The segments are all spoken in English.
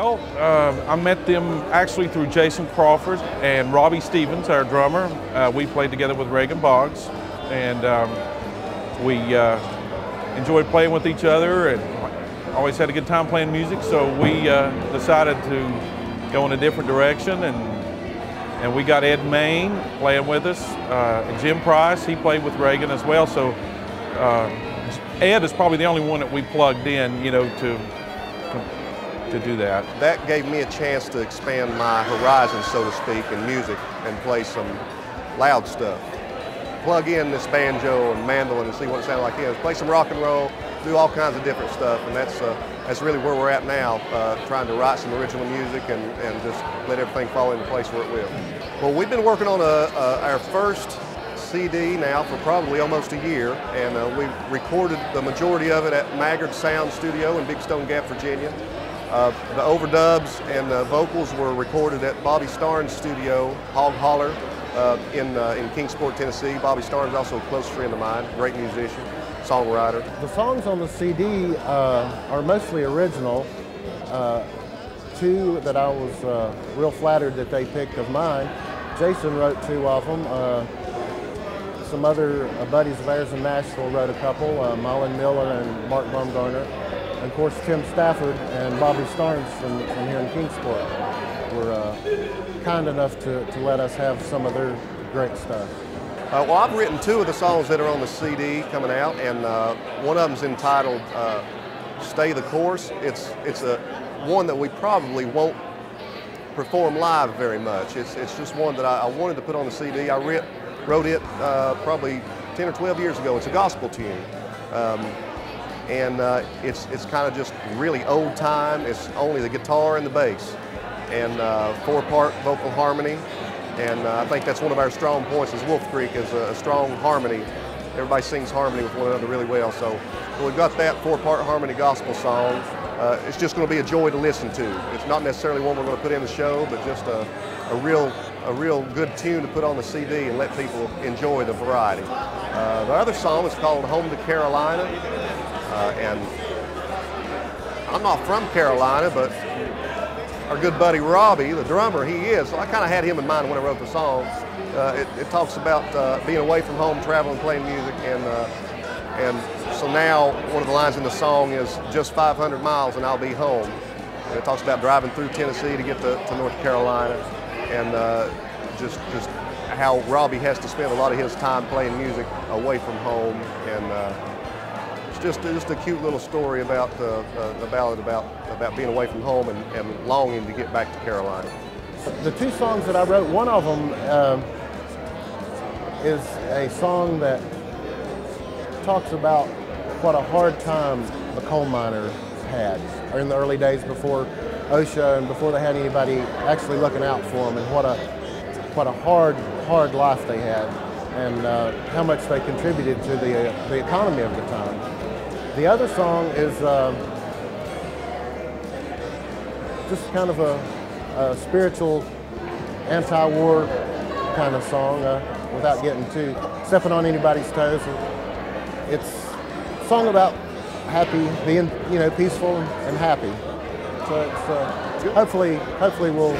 uh, I met them actually through Jason Crawford and Robbie Stevens, our drummer. Uh, we played together with Reagan Boggs, and um, we uh, enjoyed playing with each other and always had a good time playing music. So we uh, decided to go in a different direction, and and we got Ed Main playing with us. Uh, Jim Price, he played with Reagan as well. So uh, Ed is probably the only one that we plugged in, you know, to to do that. That gave me a chance to expand my horizon, so to speak, in music and play some loud stuff. Plug in this banjo and mandolin and see what it sounds like. Yeah, play some rock and roll, do all kinds of different stuff, and that's uh, that's really where we're at now, uh, trying to write some original music and, and just let everything fall into place where it will. Well, we've been working on a, a, our first CD now for probably almost a year, and uh, we recorded the majority of it at Maggard Sound Studio in Big Stone Gap, Virginia. Uh, the overdubs and the vocals were recorded at Bobby Starnes' studio, Hog Holler, uh, in, uh, in Kingsport, Tennessee. Bobby Starnes also a close friend of mine, great musician, songwriter. The songs on the CD uh, are mostly original. Uh, two that I was uh, real flattered that they picked of mine. Jason wrote two of them. some other buddies of ours in Nashville wrote a couple, Mullen Miller and Mark Baumgartner of course, Tim Stafford and Bobby Starnes from, from here in Kingsport were uh, kind enough to, to let us have some of their great stuff. Uh, well, I've written two of the songs that are on the CD coming out, and uh, one of them's entitled uh, "Stay the Course." It's it's a one that we probably won't perform live very much. It's it's just one that I, I wanted to put on the CD. I writ, wrote it uh, probably 10 or 12 years ago. It's a gospel tune. Um, and uh, it's, it's kind of just really old time. It's only the guitar and the bass and uh, four-part vocal harmony. And uh, I think that's one of our strong points as Wolf Creek is a, a, strong harmony. Everybody sings harmony with one another really well. So, so we've got that four-part harmony gospel song. Uh, it's just going to be a joy to listen to. It's not necessarily one we're going to put in the show, but just a, a real a real good tune to put on the CD and let people enjoy the variety. Uh, the other song is called Home to Carolina. Uh, and I'm not from Carolina, but our good buddy Robbie, the drummer, he is. So I kind of had him in mind when I wrote the song. Uh, it, it, talks about uh, being away from home, traveling, playing music, and uh, and so now one of the lines in the song is just 500 miles and I'll be home. And it talks about driving through Tennessee to get to, to North Carolina, and uh, just just how Robbie has to spend a lot of his time playing music away from home and uh, just just a cute little story about uh, uh, the ballad about about being away from home and, and, longing to get back to Carolina. The two songs that I wrote, one of them uh, is a song that talks about what a hard time the coal miner had in the early days before OSHA and before they had anybody actually looking out for them, and what a what a hard hard life they had and uh, how much they contributed to the, uh, the economy of the time. The other song is uh, just kind of a, a spiritual anti-war kind of song uh, without getting too stepping on anybody's toes. It's a song about happy, being you know peaceful and happy. So it's uh, hopefully hopefully we'll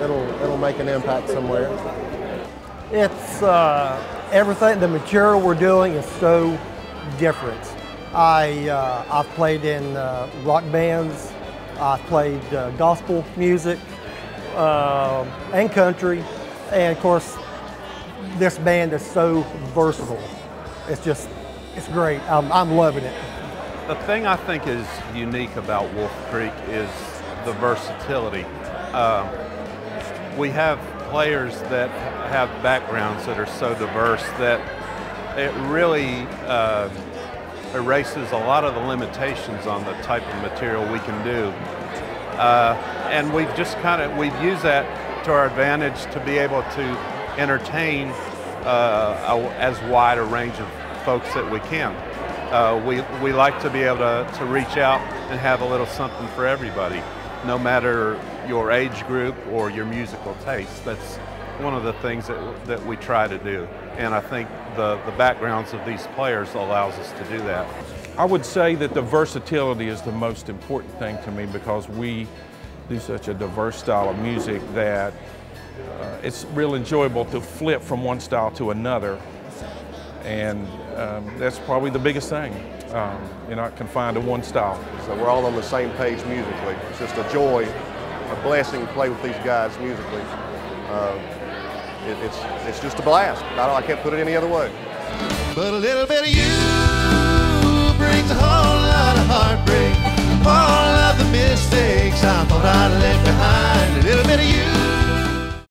it'll it'll make an impact somewhere. It's uh, everything. The material we're doing is so different. I, uh, I've played in uh, rock bands, I've played uh, gospel music uh, and country, and of course, this band is so versatile. It's just, it's great. I'm, I'm loving it. The thing I think is unique about Wolf Creek is the versatility. Uh, we have players that have backgrounds that are so diverse that it really uh, erases a lot of the limitations on the type of material we can do. Uh, and we've just kind of, we've used that to our advantage to be able to entertain uh, a, as wide a range of folks that we can. Uh, we, we like to be able to, to reach out and have a little something for everybody, no matter your age group or your musical taste. That's one of the things that, that we try to do. And I think the, the backgrounds of these players allows us to do that. I would say that the versatility is the most important thing to me because we do such a diverse style of music that uh, it's real enjoyable to flip from one style to another. And um, that's probably the biggest thing. Um, you're not confined to one style. So we're all on the same page musically. It's just a joy, a blessing to play with these guys musically. Uh, it, it's, it's just a blast. I, I can't put it any other way. But a little bit of you brings a whole lot of heartbreak, all of the mistakes I thought I left behind. A little bit of you.